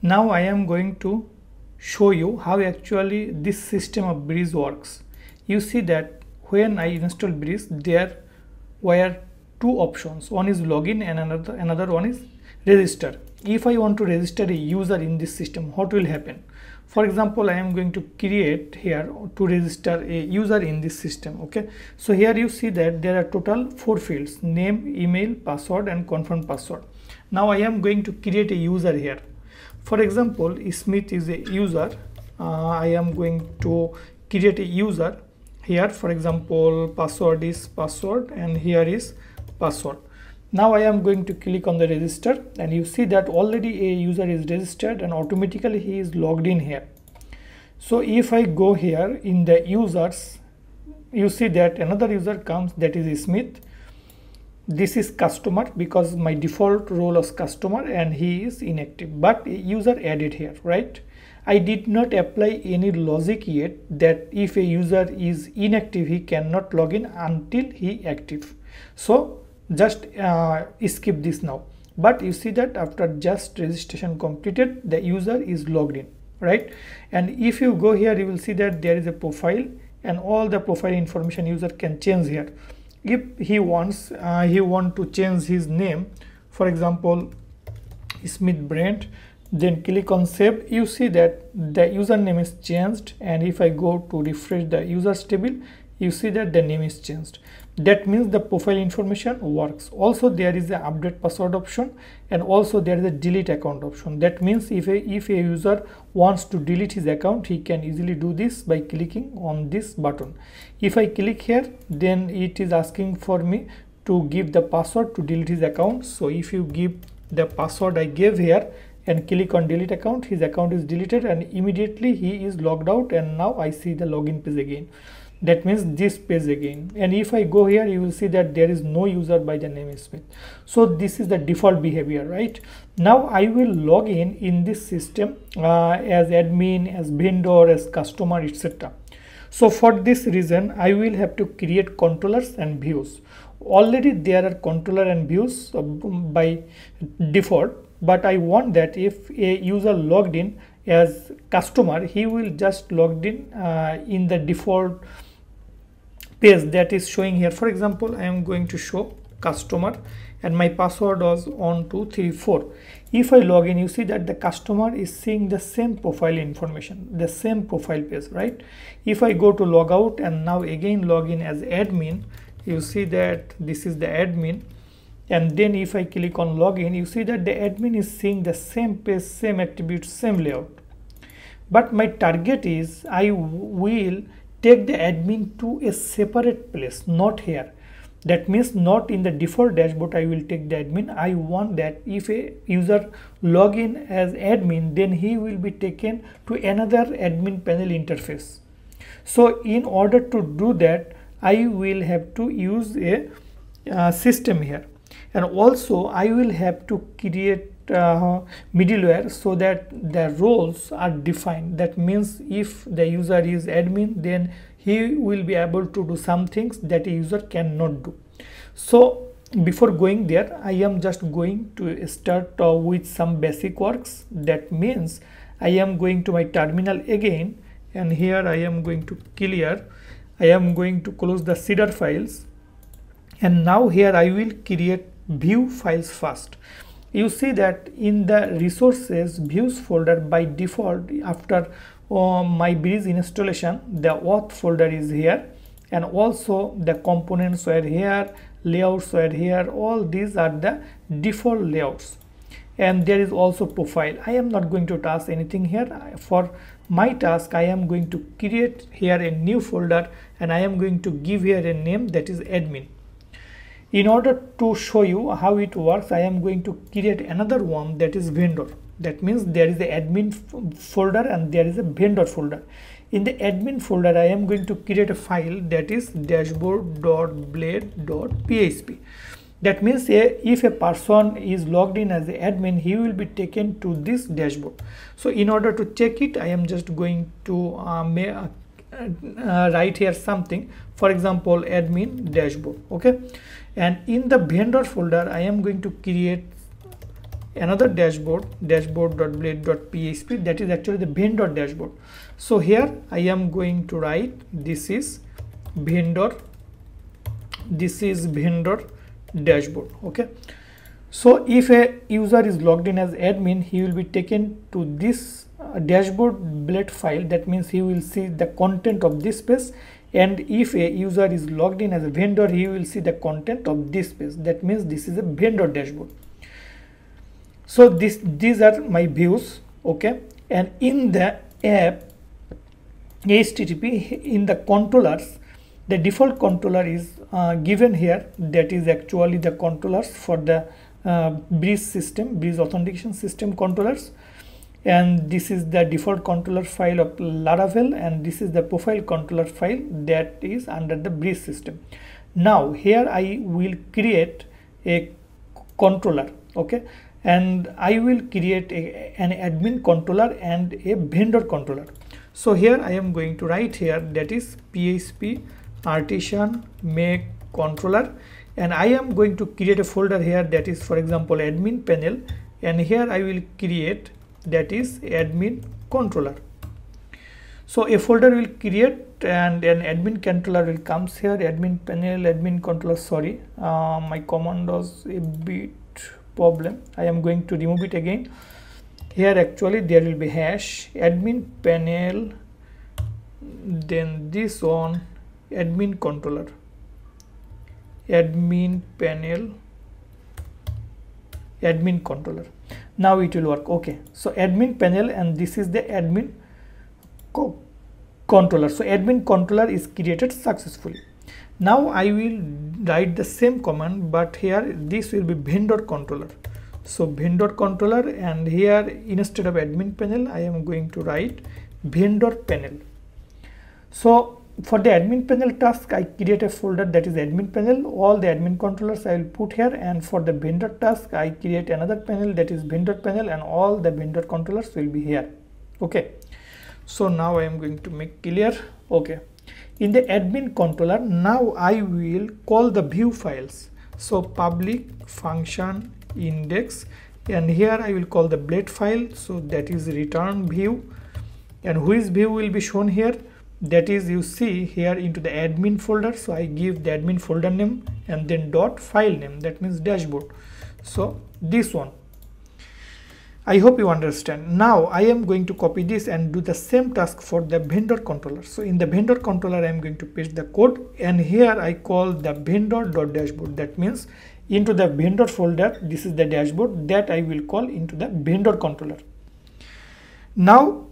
now I am going to show you how actually this system of Breeze works. You see that when I install Breeze there were two options. One is login and another another one is register. If I want to register a user in this system what will happen? For example I am going to create here to register a user in this system okay? So here you see that there are total four fields name email password and confirm password. Now I am going to create a user here for example Smith is a user uh, I am going to create a user. Here for example password is password and here is password. Now I am going to click on the register and you see that already a user is registered and automatically he is logged in here. So if I go here in the users you see that another user comes that is Smith this is customer because my default role is customer and he is inactive. But user added here right? I did not apply any logic yet that if a user is inactive he cannot log in until he active. So just uh, skip this now. But you see that after just registration completed the user is logged in right? And if you go here you will see that there is a profile and all the profile information user can change here if he wants uh, he want to change his name for example smith brent then click on save. You see that the username is changed and if i go to refresh the users table you see that the name is changed. That means the profile information works. Also there is the update password option and also there is a delete account option. That means if a if a user wants to delete his account he can easily do this by clicking on this button. If i click here then it is asking for me to give the password to delete his account. So if you give the password i gave here and click on delete account his account is deleted and immediately he is logged out and now i see the login page again that means this page again. And if i go here you will see that there is no user by the name smith. So this is the default behavior right? Now i will log in in this system uh, as admin as vendor as customer etc so for this reason i will have to create controllers and views. Already there are controller and views uh, by default but i want that if a user logged in as customer he will just logged in uh, in the default page that is showing here. For example i am going to show customer and my password was 1234 if i log in you see that the customer is seeing the same profile information the same profile page right? If i go to log out and now again log in as admin you see that this is the admin. And then if i click on login you see that the admin is seeing the same page same attributes same layout. But my target is i will take the admin to a separate place not here. That means not in the default dashboard i will take the admin. I want that if a user login as admin then he will be taken to another admin panel interface. So in order to do that i will have to use a uh, system here. And also i will have to create uh, middleware so that the roles are defined. That means if the user is admin then he will be able to do some things that a user cannot do. So before going there i am just going to start uh, with some basic works. That means i am going to my terminal again and here i am going to clear. I am going to close the seeder files. And now here i will create view files first you see that in the resources views folder by default after uh, my breeze installation the auth folder is here and also the components were here layouts were here. All these are the default layouts. And there is also profile. I am not going to task anything here. For my task i am going to create here a new folder and i am going to give here a name that is admin in order to show you how it works i am going to create another one that is vendor. That means there is the admin folder and there is a vendor folder. In the admin folder i am going to create a file that is dashboard.blade.php that means if a person is logged in as the admin he will be taken to this dashboard. So in order to check it i am just going to uh, uh, uh, write here something. For example admin dashboard. Okay and in the vendor folder I am going to create another dashboard dashboard.blade.php that is actually the vendor dashboard. So here i am going to write this is vendor this is vendor dashboard okay? So if a user is logged in as admin he will be taken to this uh, dashboard blade file. That means he will see the content of this page and if a user is logged in as a vendor he will see the content of this page that means this is a vendor dashboard. So this these are my views okay? And in the app http in the controllers the default controller is uh, given here. That is actually the controllers for the uh, breeze system breeze authentication system controllers and this is the default controller file of laravel and this is the profile controller file that is under the breeze system. Now here i will create a controller okay? And I will create a, an admin controller and a vendor controller. So here I am going to write here that is PHP artisan make controller. And I am going to create a folder here that is for example admin panel. And here I will create that is admin controller. So a folder will create and an admin controller will comes here. Admin panel admin controller sorry. Uh, my command was a bit problem. I am going to remove it again. Here actually there will be hash admin panel then this one admin controller. Admin panel admin controller now it will work. Okay. So admin panel and this is the admin co controller. So admin controller is created successfully. Now I will write the same command but here this will be vendor controller. So vendor controller and here instead of admin panel I am going to write vendor panel. So for the admin panel task I create a folder that is admin panel. All the admin controllers I will put here. And for the vendor task I create another panel that is vendor panel and all the vendor controllers will be here. Okay. So now I am going to make clear. Okay. In the admin controller now I will call the view files. So public function index. And here I will call the blade file. So that is return view. And which view will be shown here that is you see here into the admin folder so I give the admin folder name and then dot file name that means dashboard so this one I hope you understand. Now I am going to copy this and do the same task for the vendor controller. So in the vendor controller, I am going to paste the code and here I call the vendor dot dashboard That means into the vendor folder, this is the dashboard that I will call into the vendor controller. Now,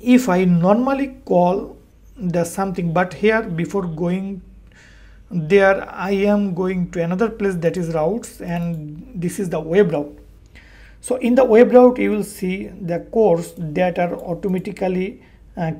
if I normally call the something, but here before going there, I am going to another place that is routes and this is the web route so in the web route, you will see the codes that are automatically uh,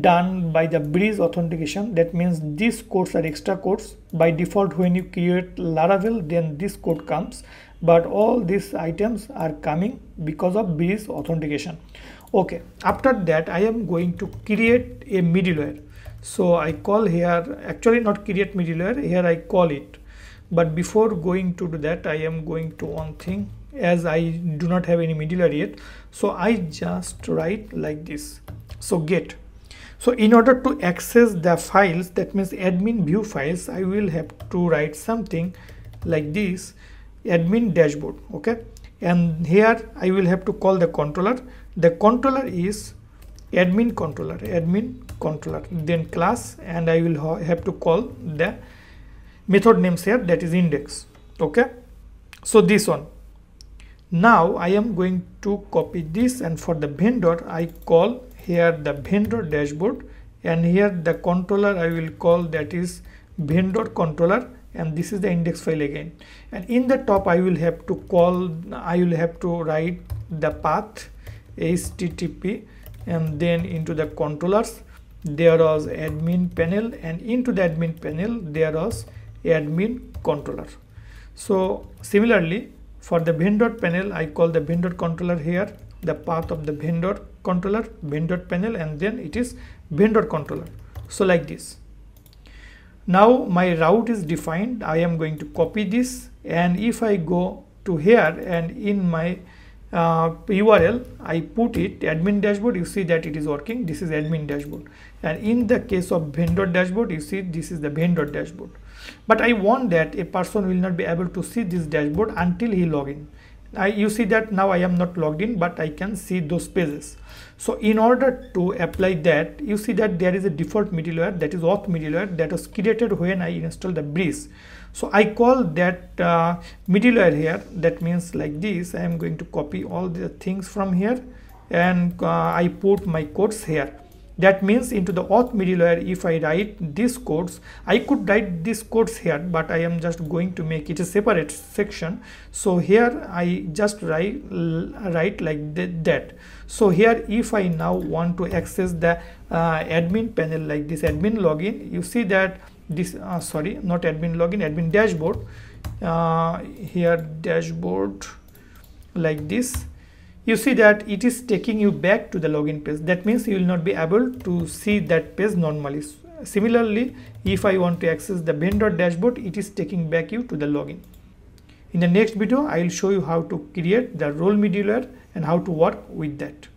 done by the breeze authentication. That means these codes are extra codes. By default, when you create Laravel, then this code comes. But all these items are coming because of breeze authentication. Okay, after that, I am going to create a middleware. So I call here, actually not create middleware, here I call it. But before going to do that, I am going to one thing as I do not have any middleware yet. So I just write like this. So get. So in order to access the files that means admin view files I will have to write something like this admin dashboard okay? And here I will have to call the controller the controller is admin controller admin controller. Then class and I will ha have to call the method names here that is index. Okay? So this one. Now I am going to copy this and for the vendor I call here the vendor dashboard and here the controller I will call that is vendor controller and this is the index file again. And in the top I will have to call I will have to write the path http and then into the controllers there was admin panel and into the admin panel there was admin controller so similarly for the vendor panel, I call the vendor controller here, the path of the vendor controller, vendor panel, and then it is vendor controller. So like this. Now my route is defined. I am going to copy this. And if I go to here and in my uh, URL I put it admin dashboard you see that it is working this is admin dashboard. And in the case of vendor dashboard you see this is the vendor dashboard. But I want that a person will not be able to see this dashboard until he log in I, you see that now I am not logged in but I can see those pages. So in order to apply that you see that there is a default middleware that is auth middleware that was created when I install the breeze. So I call that uh, middleware here. That means like this I am going to copy all the things from here and uh, I put my codes here that means into the auth middleware if i write these codes i could write these codes here but i am just going to make it a separate section. So here i just write write like that. So here if i now want to access the uh, admin panel like this admin login you see that this uh, sorry not admin login admin dashboard. Uh, here dashboard like this you see that it is taking you back to the login page. That means you will not be able to see that page normally. Similarly if i want to access the vendor dashboard it is taking back you to the login. In the next video i will show you how to create the role middleware and how to work with that